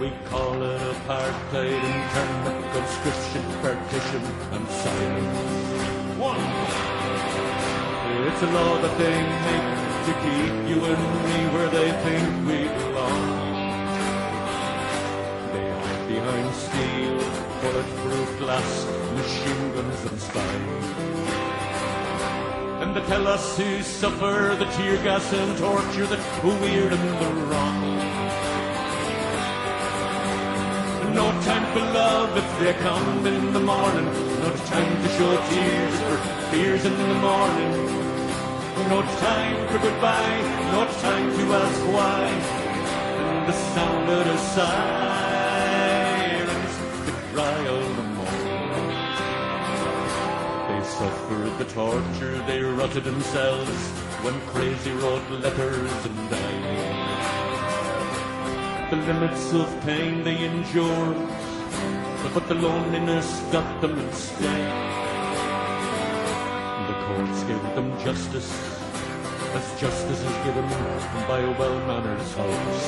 We call it apartheid, internment, conscription, partition, and silence. One. It's a law that they make to keep you and me where they think we belong. They hide behind steel, bulletproof glass, machine guns and spies. And they tell us who suffer the tear gas and torture that we're in the wrong. No time for love if they come in the morning. No time to show tears for fears in the morning. No time for goodbye. No time to ask why. And the sound of the sirens, the cry of the morning. They suffered the torture. They rotted themselves when crazy wrote letters and died the limits of pain they endured, but the loneliness got them instead. The courts gave them justice, as justice is given by a well-mannered house.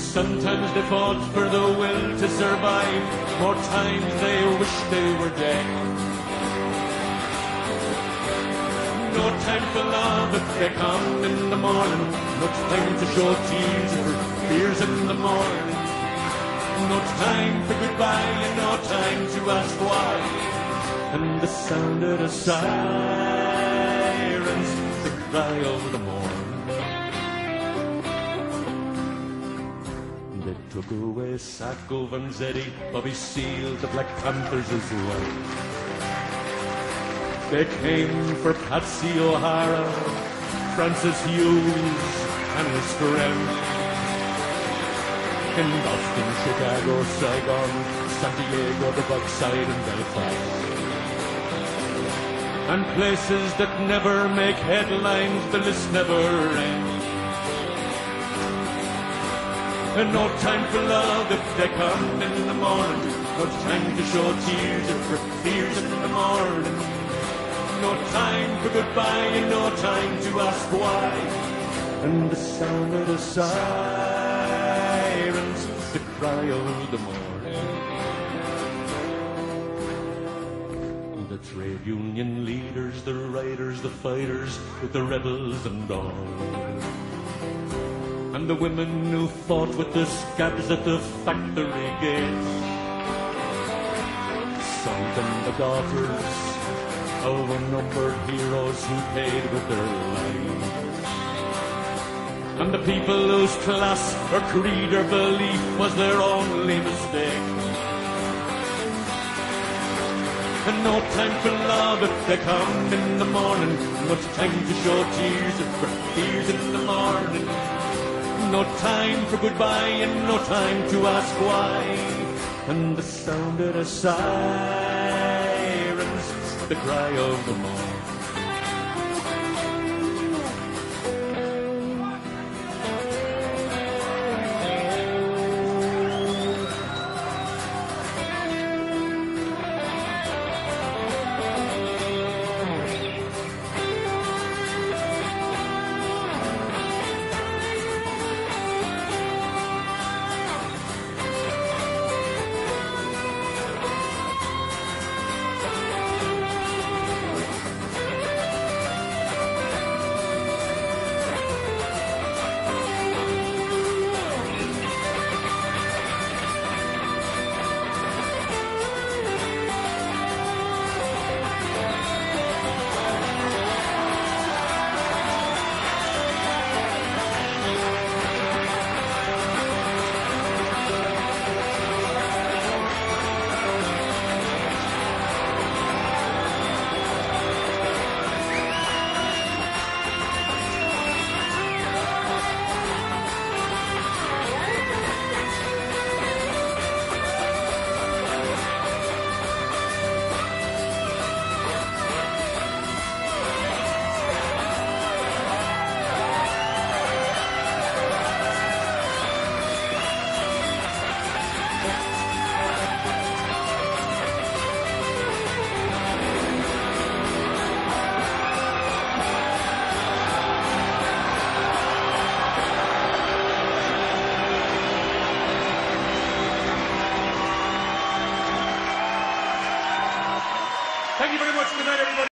Sometimes they fought for the will to survive, more times they wished they were dead. Time for love if they come in the morning. No time to show tears for fears in the morning. No time for goodbye and no time to ask why. And the sound of the sirens, the cry of the morning. They took away Sacco, Vanzetti, Bobby Seale, the Black Panthers as well. They came for Patsy O'Hara, Francis Hughes, and his Strem. In Boston, Chicago, Saigon, Santiago, the Bogside, and Belfast. And places that never make headlines, the list never ends. And no time for love if they come in the morning. No time to show tears if for fears in the morning no time for goodbye and no time to ask why. And the sound of the sirens, the cry of the morning. The trade union leaders, the writers, the fighters, with the rebels and all. And the women who fought with the scabs at the factory gates. Sons and the daughters Oh, of unnumbered heroes who paid with their lives. And the people whose class or creed or belief was their only mistake. And no time for love if they come in the morning. Much time to show tears if for tears in the morning. No time for goodbye and no time to ask why. And the sound of the sirens the cry of the morn.